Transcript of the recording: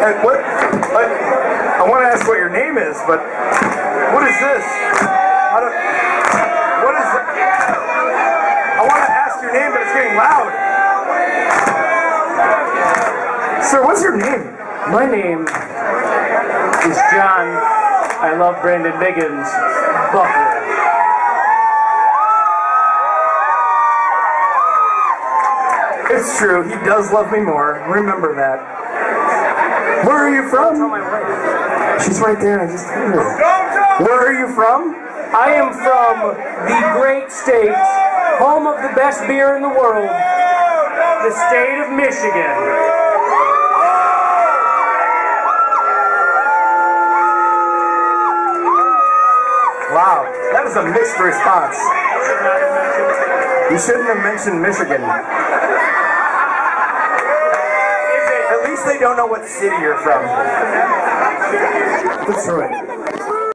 Hey, what? what? I want to ask what your name is, but what is this? I don't, what is it? I want to ask your name, but it's getting loud. Sir, what's your name? My name is John. I love Brandon Biggins. Buckler. It's true, he does love me more. Remember that. Where are you from? She's right there, I just told her. Where are you from? I am from the great state, home of the best beer in the world, the state of Michigan. Wow, that is a mixed response. You shouldn't have mentioned Michigan. At least they don't know what city you're from. Detroit.